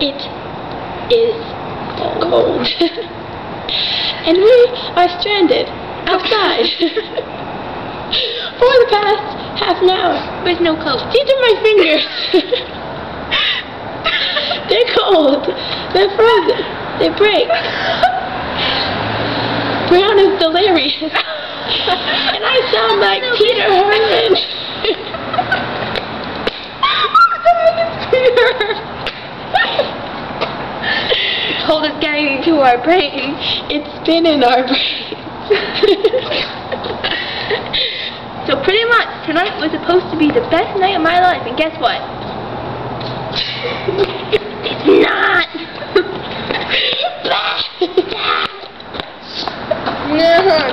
It is cold. and we are stranded outside for the past half an hour with no coat. These are my fingers. They're cold. They're frozen. They break. Brown is delirious. and I sound like Peter. Cold is getting into our brains. It's been in our brains. so pretty much, tonight was supposed to be the best night of my life, and guess what?